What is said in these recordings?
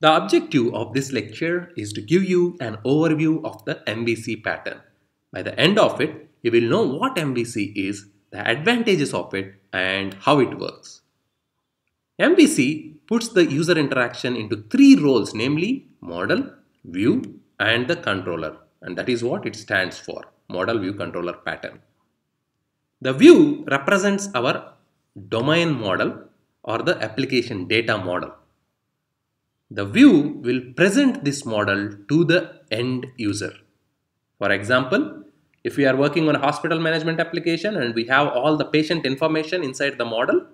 The objective of this lecture is to give you an overview of the MVC pattern. By the end of it, you will know what MVC is, the advantages of it, and how it works. MVC puts the user interaction into three roles, namely model, view, and the controller. And that is what it stands for, model view controller pattern. The view represents our domain model or the application data model. The view will present this model to the end user. For example, if we are working on a hospital management application and we have all the patient information inside the model,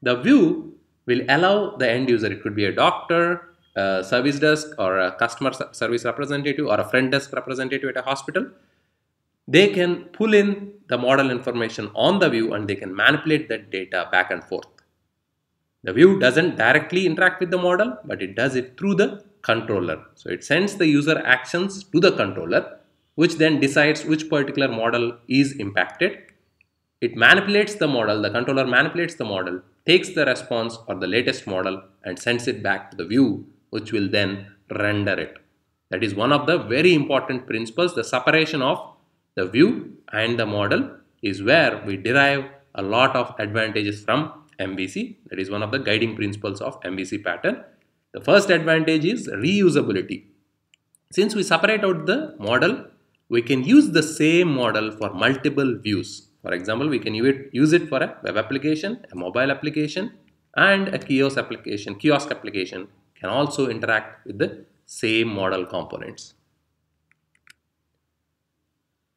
the view will allow the end user, it could be a doctor, a service desk or a customer service representative or a front desk representative at a hospital, they can pull in the model information on the view and they can manipulate that data back and forth. The view doesn't directly interact with the model, but it does it through the controller. So it sends the user actions to the controller, which then decides which particular model is impacted. It manipulates the model, the controller manipulates the model, takes the response or the latest model and sends it back to the view, which will then render it. That is one of the very important principles, the separation of the view and the model is where we derive a lot of advantages from MVC. That is one of the guiding principles of MVC pattern. The first advantage is reusability. Since we separate out the model, we can use the same model for multiple views. For example, we can use it for a web application, a mobile application, and a kiosk application. Kiosk application can also interact with the same model components.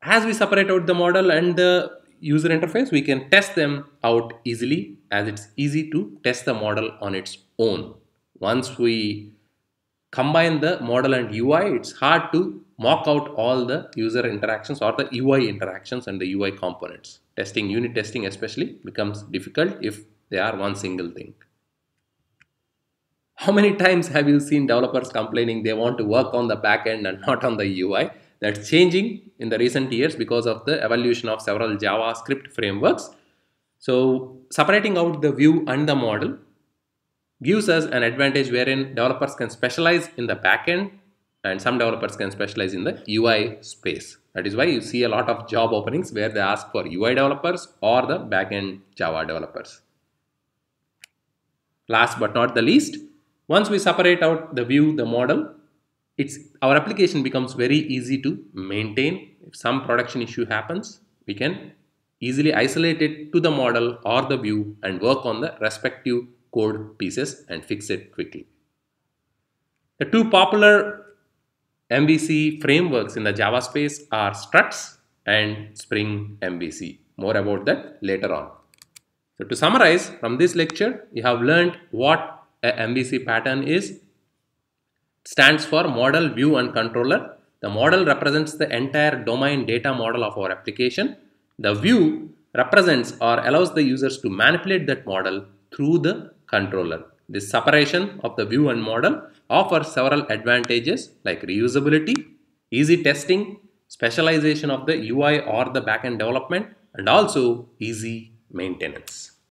As we separate out the model and the user interface, we can test them out easily as it's easy to test the model on its own. Once we combine the model and UI, it's hard to mock out all the user interactions or the UI interactions and the UI components. Testing, unit testing especially becomes difficult if they are one single thing. How many times have you seen developers complaining they want to work on the backend and not on the UI? That's changing in the recent years because of the evolution of several JavaScript frameworks. So separating out the view and the model gives us an advantage wherein developers can specialize in the backend and some developers can specialize in the UI space. That is why you see a lot of job openings where they ask for UI developers or the backend Java developers. Last but not the least, once we separate out the view, the model, it's our application becomes very easy to maintain. If some production issue happens, we can easily isolate it to the model or the view and work on the respective code pieces and fix it quickly. The two popular MVC frameworks in the Java space are Struts and Spring MVC. More about that later on. So to summarize from this lecture, you have learned what a MVC pattern is, stands for model, view and controller. The model represents the entire domain data model of our application. The view represents or allows the users to manipulate that model through the controller. This separation of the view and model offers several advantages like reusability, easy testing, specialization of the UI or the backend development, and also easy maintenance.